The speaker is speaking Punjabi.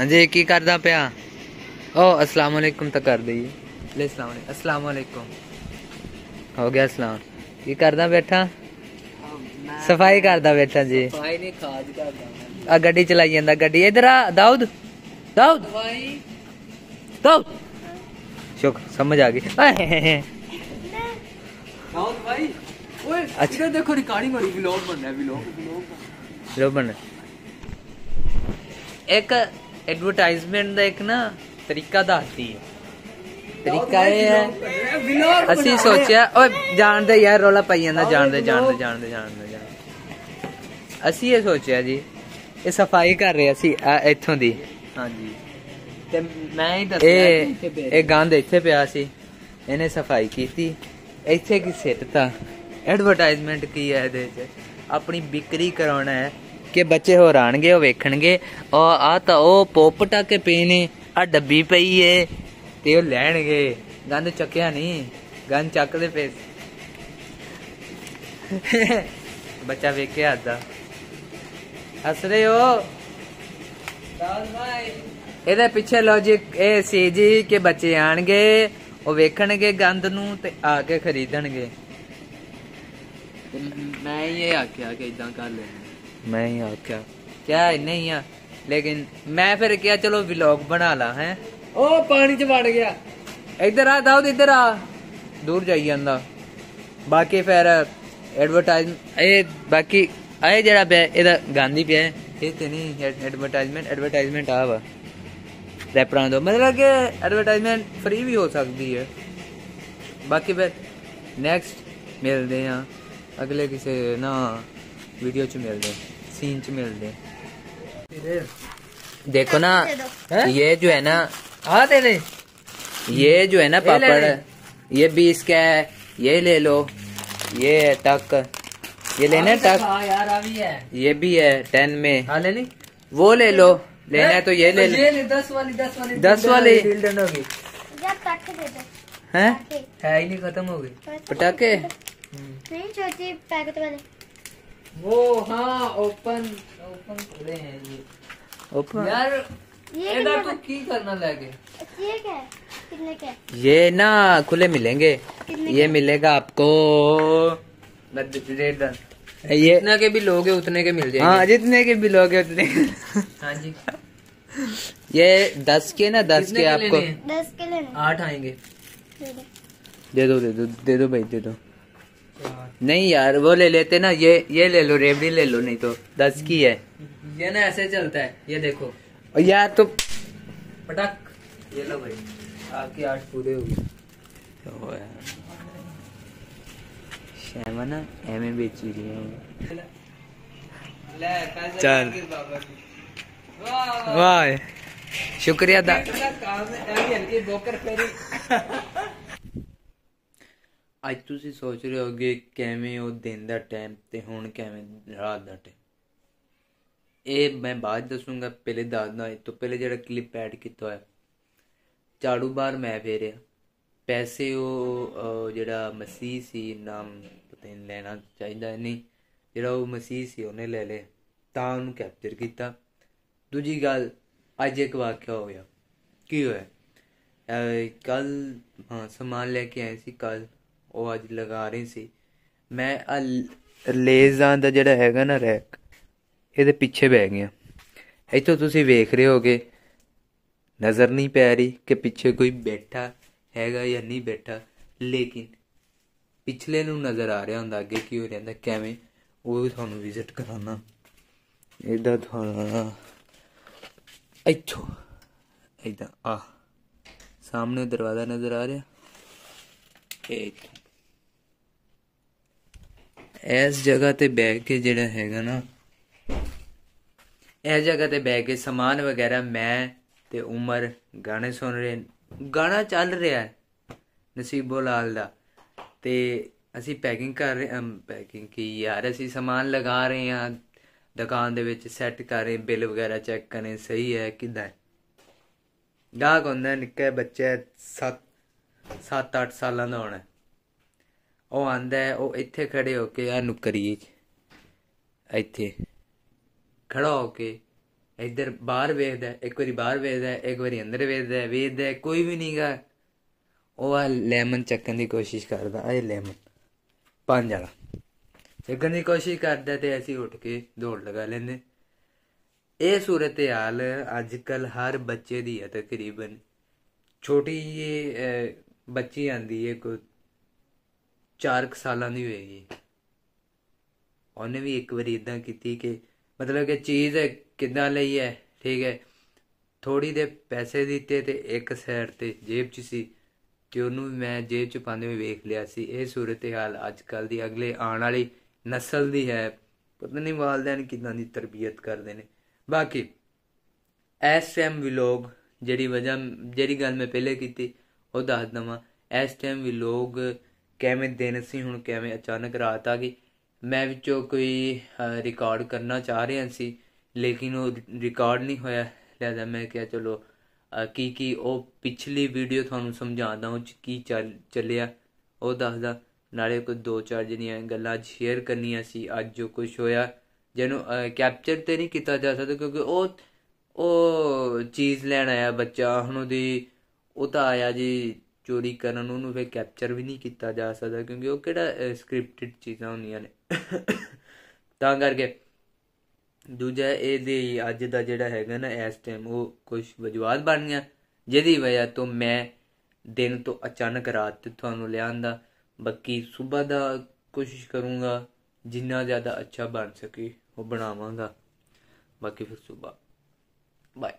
ਹਾਂਜੀ ਕੀ ਕਰਦਾ ਪਿਆ ਓ ਅਸਲਾਮ ਵਾਲੇਕੁਮ ਤਾਂ ਕਰ ਦਈਏ ਲੈ ਅਸਲਾਮ ਵਾਲੇਕੁਮ ਅਸਲਾਮ ਵਾਲੇਕੁਮ ਹੋ ਗਿਆ ਸਲਾਮ ਕੀ ਕਰਦਾ ਬੈਠਾ ਸਫ਼ਾਈ ਕਰਦਾ ਬੈਠਾ ਜੀ ਭਾਈ ਨੇ ਖਾਜ ਕਰਦਾ ਆ ਗੱਡੀ ਚਲਾਈ ਜਾਂਦਾ ਗੱਡੀ ਇਧਰ ਆ ਦਾਊਦ ਦਾਊਦ ਭਾਈ ਦਾਊਦ ਸ਼ੁਕ ਸਮਝ ਆ ਗਈ ਆਏ ਆਉਂ ਭਾਈ ਓਏ ਅੱਛਾ। ਅੱਛਾ ਦੇਖੋ ਰਿਕਾਰਡਿੰਗ ਹੋ ਰਹੀ ਵਲੌਗ ਬਣ ਰਿਹਾ ਵਲੌਗ ਵਲੌਗ ਰੋਬਨ ਇੱਕ ਐਡਵਰਟਾਈਜ਼ਮੈਂਟ ਦਾ ਇੱਕ ਨਾ ਤਰੀਕਾ ਦੱਸਦੀ ਹੈ। ਤਰੀਕਾ ਇਹ ਹੈ ਅਸੀਂ ਸੋਚਿਆ ਓਏ ਜਾਣਦੇ ਯਾਰ ਰੋਲਾ ਪਈ ਜਾਂਦਾ ਜਾਣਦੇ ਜਾਣਦੇ ਜਾਣਦੇ ਜਾਣਦੇ। ਅਸੀਂ ਇਹ ਸੋਚਿਆ ਜੀ ਇਹ ਸਫ਼ਾਈ ਕਰ ਰਹੇ ਸੀ ਇੱਥੋਂ ਦੀ। ਹਾਂਜੀ। ਤੇ ਮੈਂ ਹੀ ਦੱਸਿਆ ਇਹ ਇਹ ਗੰਦ ਇੱਥੇ ਪਿਆ ਸੀ ਇਹਨੇ ਸਫ਼ਾਈ ਕੀਤੀ ਇੱਥੇ ਕੀ ਸਿੱਟਤਾ? ਐਡਵਰਟਾਈਜ਼ਮੈਂਟ ਕੀ ਹੈ ਇਹਦੇ 'ਚ ਆਪਣੀ ਵਿਕਰੀ ਕਰਾਉਣਾ ਹੈ ਕਿ ਬੱਚੇ ਹੋਰ ਆਣਗੇ ਉਹ ਵੇਖਣਗੇ ਉਹ ਆ ਤਾਂ ਉਹ ਪੋਪ ਟਾਕੇ ਪਏ ਨੇ ਆ ਡੱਬੀ ਪਈ ਏ। ਤੇ ਉਹ ਲੈਣਗੇ। ਗੰਦ ਚੱਕਿਆ ਨਹੀਂ ਗੰਦ ਚੱਕਦੇ ਪਏ ਬੱਚਾ ਵੇਖ ਕੇ ਆਦਾ ਹੱਸ ਰਹੇ ਹੋ? ਇਹਦੇ ਪਿੱਛੇ ਲੌਜੀਕ ਇਹ ਸੀ ਜੀ ਕਿ ਬੱਚੇ ਆਣਗੇ ਉਹ ਵੇਖਣਗੇ ਗੰਦ ਨੂੰ ਤੇ ਆ ਕੇ ਖਰੀਦਣਗੇ। ਮੈਂ ਇਹ ਆਖਿਆ ਕਿ ਇਦਾਂ ਕਰ ਲੈਣਾ ਮੈਂ ਹੀ ਆਖਿਆ, ਕਿਆ ਨਹੀਂ ਆ? ਲੇਕਿਨ ਮੈਂ ਫਿਰ ਕਿਹਾ, ਚਲੋ ਵਲੌਗ ਬਣਾ ਲਾ, ਹੈ। ਉਹ ਪਾਣੀ ਚ ਵੜ ਗਿਆ। ਇੱਧਰ ਆ, ਦਾਊਦ, ਇੱਧਰ ਆ। ਦੂਰ ਜਾਈ ਜਾਂਦਾ। ਬਾਕੀ ਫਿਰ ਐਡਵਰਟਾਈਜ਼ ਇਹ ਬਾਕੀ ਇਹ ਜਿਹੜਾ ਪਿਆ, ਇਹਦਾ ਗਾਂਧੀ ਪਿਆ, ਇਹ ਤੇ ਨਹੀਂ ਐਡਵਰਟਾਈਜ਼ਮੈਂਟ ਐਡਵਰਟਾਈਜ਼ਮੈਂਟ ਆ ਵਾ। ਰੈਪਰਾਂ ਤੋਂ ਮਤਲਬ ਕਿ ਐਡਵਰਟਾਈਜ਼ਮੈਂਟ ਫ੍ਰੀ ਵੀ ਹੋ ਸਕਦੀ ਹੈ। ਬਾਕੀ ਫਿਰ ਨੈਕਸਟ ਮਿਲਦੇ ਆ ਅਗਲੇ ਕਿਸੇ ਨਾ वीडियो च मिलते सीन च मिलते देखो ना ये जो है ना आ दे दे ये जो है ना पापड़ ये बीस का है ये ले लो ये है तक। ये लेना है तक? यार अभी है। ये भी है टेन में। हाँ लेनी वो ले लो लेना है तो ये ले तो लो। दस वाली दस वाली दस वाली। होगी। है ही नहीं खत्म हो गई। पटाखे? नहीं छोटी पैकेट वाले। वो हाँ ओपन ओपन खुले हैं ये। ओपन यार ये ना तो की करना लगे ये क्या कितने क्या ये ना खुले मिलेंगे। ये मिलेगा आपको। ये जितने के भी लोगे उतने के मिल जाएँगे। हाँ जितने के भी लोगे उतने हाँ जी। ये दस के ना दस के आपको। दस के लेने। आठ आएँगे। दे दो दे दो दे दो भाई दे दो। नहीं यार वो ले लेते ना ये ये ले लो रेबड़ी ले लो नहीं तो दस की है। ये ना ऐसे चलता है ये देखो। और यार तो पटक। ये लो भाई आपके आठ पूरे हो गए। शैमा ना एम बेची रही है। चल। वाह। शुक्रिया दा ਅੱਜ ਤੁਸੀਂ ਸੋਚ ਰਹੇ ਹੋਗੇ ਕਿਵੇਂ ਉਹ ਦਿਨ ਦਾ ਟਾਈਮ ਤੇ ਹੁਣ ਕਿਵੇਂ ਰਾਤ ਦਾ ਟਾਈਮ ਇਹ ਮੈਂ ਬਾਅਦ 'ਚ ਦੱਸੂਗਾ, ਪਹਿਲੇ ਦੱਸਦਾ ਇਹ ਤੋਂ ਪਹਿਲੇ ਜਿਹੜਾ ਕਲਿੱਪ ਐਡ ਕੀਤਾ ਹੋਇਆ। ਝਾੜੂ ਬਾਰ ਮੈਂ ਫੇਰਿਆ। ਪੈਸੇ ਉਹ ਜਿਹੜਾ ਮਸੀਹ ਸੀ, ਨਾਮ ਪਤਾ ਨਹੀਂ ਲੈਣਾ ਚਾਹੀਦਾ ਨਹੀਂ, ਜਿਹੜਾ ਉਹ ਮਸੀਹ ਸੀ, ਉਹਨੇ ਲੈ ਲਏ ਤਾਂ ਉਹਨੂੰ ਕੈਪਚਰ ਕੀਤਾ। ਦੂਜੀ ਗੱਲ, ਅੱਜ ਇੱਕ ਵਾਕਿਆ ਹੋਇਆ ਕੀ ਹੋਇਆ? ਕੱਲ ਹਾਂ, ਸਮਾਨ ਲੈ ਕੇ ਆਏ ਸੀ ਕੱਲ ਉਹ ਅੱਜ ਲਗਾ ਰਹੀ ਸੀ। ਮੈਂ ਆ ਲੇਜ਼ਾਂ ਦਾ ਜਿਹੜਾ ਹੈਗਾ ਨਾ ਰੈਕ, ਇਹਦੇ ਪਿੱਛੇ ਬਹਿ ਗਿਆ। ਇੱਥੋਂ ਤੁਸੀਂ ਵੇਖ ਰਹੇ ਹੋਗੇ, ਨਜ਼ਰ ਨਹੀਂ ਪੈ ਰਹੀ ਕਿ ਪਿੱਛੇ ਕੋਈ ਬੈਠਾ ਹੈਗਾ ਜਾਂ ਨਹੀਂ ਬੈਠਾ, ਲੇਕਿਨ ਪਿਛਲੇ ਨੂੰ ਨਜ਼ਰ ਆ ਰਿਹਾ ਹੁੰਦਾ, ਅੱਗੇ ਕੀ ਹੋ ਰਿਹਾ ਕਿਵੇਂ, ਉਹ ਵੀ ਤੁਹਾਨੂੰ ਵਿਜ਼ਿਟ ਕਰਾਉਣਾ। ਇਹਦਾ ਤੁਹਾਨੂੰ ਇੱਥੋਂ, ਇਦਾਂ ਆ ਸਾਹਮਣੇ ਦਰਵਾਜ਼ਾ ਨਜ਼ਰ ਆ ਰਿਹਾ। ਇਹ ਇੱਥੋਂ। ਇਸ ਜਗ੍ਹਾ ਤੇ ਬੈਠ ਕੇ ਜਿਹੜਾ ਹੈਗਾ ਨਾ, ਇਸ ਜਗ੍ਹਾ ਤੇ ਬਹਿ ਕੇ ਸਮਾਨ ਵਗੈਰਾ ਮੈਂ ਤੇ ਉਮਰ ਗਾਣੇ ਸੁਣ ਰਹੇ, ਗਾਣਾ ਚੱਲ ਰਿਹਾ ਹੈ, ਨਸੀਬੋ ਲਾਲ ਦਾ। ਤੇ ਅਸੀਂ ਪੈਕਿੰਗ ਕਰ ਰਹੇ ਹਾਂ ਪੈਕਿੰਗ ਕੀ ਯਾਰ, ਅਸੀਂ ਸਮਾਨ ਲਗਾ ਰਹੇ ਹਾਂ, ਦੁਕਾਨ ਦੇ ਵਿੱਚ ਸੈੱਟ ਕਰ ਰਹੇ ਬਿੱਲ ਵਗੈਰਾ ਚੈੱਕ ਕਰਨੇ ਸਹੀ ਹੈ ਕਿਦਾਂ ਗਾਹਕ ਹੁੰਦਾ ਨਿੱਕਾ ਬੱਚਾ 7 7-8 ਸਾਲਾਂ ਦਾ ਹੋਣਾ ਉਹ ਆਂਦਾ ਉਹ ਇੱਥੇ ਖੜੇ ਹੋ ਕੇ ਆ ਨੁਕਰੀ 'ਚ। ਇੱਥੇ। ਖੜਾ ਹੋ ਕੇ ਇੱਧਰ ਬਾਹਰ ਵੇਖਦਾ ਇੱਕ ਵਾਰੀ ਬਾਹਰ ਵੇਖਦਾ ਇੱਕ ਵਾਰੀ ਅੰਦਰ ਵੇਖਦਾ ਹੈ, ਵੇਖਦਾ ਕੋਈ ਵੀ ਨਹੀਂਗਾ ਉਹ ਆ ਲੈਮਨ ਚੱਕਣ ਦੀ ਕੋਸ਼ਿਸ਼ ਕਰਦਾ ਇਹ ਲੈਮਨ ਪੰਜ ਵਾਲਾ। ਚੱਕਣ ਦੀ ਕੋਸ਼ਿਸ਼ ਕਰਦਾ ਤੇ ਅਸੀਂ ਉੱਠ ਕੇ ਦੌੜ ਲਗਾ ਲੈਂਦੇ। ਇਹ ਸੂਰਤ ਹਾਲ ਅੱਜ ਕੱਲ ਹਰ ਬੱਚੇ ਦੀ ਹੈ ਤਕਰੀਬਨ। ਛੋਟੀ ਜਿਹੀ ਬੱਚੀ ਆਂਦੀ ਹੈ ਕੋਈ 4 ਸਾਲਾਂ ਦੀ ਹੋਏਗੀ। ਉਹਨੇ ਵੀ ਇੱਕ ਵਾਰੀ ਇਦਾਂ ਕੀਤੀ ਕਿ ਮਤਲਬ ਕਿ ਚੀਜ਼ ਕਿੱਦਾਂ ਲਈ ਹੈ, ਠੀਕ ਹੈ। ਥੋੜੀ ਦੇ ਪੈਸੇ ਦਿੱਤੇ ਤੇ ਇੱਕ ਸਾਈਡ ਤੇ ਜੇਬ 'ਚ ਸੀ ਤੇ ਉਹਨੂੰ ਵੀ ਮੈਂ ਜੇਬ 'ਚ ਪਾਉਂਦੇ ਹੋਏ ਵੇਖ ਲਿਆ ਸੀ। ਇਹ ਸੂਰਤ ਹਾਲ ਅੱਜ ਕੱਲ ਦੀ ਅਗਲੇ ਆਉਣ ਵਾਲੀ ਨਸਲ ਦੀ ਹੈ। ਪਤਾ ਨਹੀਂ ਵਾਲਦੈਨ ਕਿਦਾਂ ਦੀ ਤਰਬੀਅਤ ਕਰਦੇ ਨੇ। ਬਾਕੀ ਇਸ ਟਾਈਮ ਵੀ ਵਲੌਗ ਜਿਹੜੀ ਵਜ੍ਹਾ ਜਿਹੜੀ ਗੱਲ ਮੈਂ ਪਹਿਲੇ ਕੀਤੀ, ਉਹ ਦੱਸ ਦਵਾਂ। ਇਸ ਟਾਈਮ ਵੀ ਵਲੌਗ ਕਿਵੇਂ ਦਿਨ ਸੀ, ਹੁਣ ਕਿਵੇਂ ਅਚਾਨਕ ਰਾਤ ਆ ਗਈ। ਮੈਂ ਵਿੱਚੋਂ ਕੋਈ ਰਿਕਾਰਡ ਕਰਨਾ ਚਾਹ ਰਿਹਾ ਸੀ, ਲੇਕਿਨ ਉਹ ਰਿਕਾਰਡ ਨਹੀਂ ਹੋਇਆ। ਲਿਆਦਾ ਮੈਂ ਕਿਹਾ, ਚਲੋ ਕੀ ਕੀ ਉਹ ਪਿਛਲੀ ਵੀਡੀਓ ਤੁਹਾਨੂੰ ਸਮਝਾਉਂਦਾ, ਉਹ ਚ ਕੀ ਚੱਲ, ਚੱਲਿਆ? ਉਹ ਦੱਸਦਾ, ਨਾਲੇ ਕੋਈ ਦੋ ਚਾਰ ਜਿਹੜੀਆਂ ਗੱਲਾਂ ਸ਼ੇਅਰ ਕਰਨੀਆਂ ਸੀ, ਅੱਜ ਜੋ ਕੁਝ ਹੋਇਆ, ਜਿਹਨੂੰ ਕੈਪਚਰ ਤੇ ਨਹੀਂ ਕੀਤਾ ਜਾ ਸਕਦਾ, ਕਿਉਂਕਿ ਉਹ ਉਹ ਚੀਜ਼ ਲੈਣ ਆਇਆ ਬੱਚਾ, ਹੁਣ ਉਹਦੀ, ਉਹ ਤਾਂ ਆਇਆ ਜੀ ਚੋਰੀ ਕਰਨ ਉਹਨੂੰ ਫਿਰ ਕੈਪਚਰ ਵੀ ਨਹੀਂ ਕੀਤਾ ਜਾ ਸਕਦਾ ਕਿਉਂਕਿ ਉਹ ਕਿਹੜਾ ਸਕ੍ਰਿਪਟਡ ਚੀਜ਼ਾਂ ਹੁੰਦੀਆਂ ਨੇ। ਤਾਂ ਕਰਕੇ ਦੂਜਾ ਇਹਦੇ ਅੱਜ ਦਾ ਜਿਹੜਾ ਹੈਗਾ ਨਾ, ਇਸ ਟਾਈਮ ਉਹ ਕੁਝ ਵਜੂਦ ਬਣ ਗਿਆ, ਜਿਹਦੀ ਵਜ੍ਹਾ ਤੋਂ ਮੈਂ ਦਿਨ ਤੋਂ ਅਚਾਨਕ ਰਾਤ ਤੇ ਤੁਹਾਨੂੰ ਲਿਆਂਦਾ ਬਾਕੀ ਸਵੇਰ ਦਾ ਕੋਸ਼ਿਸ਼ ਕਰੂੰਗਾ, ਜਿੰਨਾ ਜ਼ਿਆਦਾ ਅੱਛਾ ਬਣ ਸਕੇ ਉਹ ਬਣਾਵਾਂਗਾ। ਬਾਕੀ ਫਿਰ ਸਵੇਰ। ਬਾਏ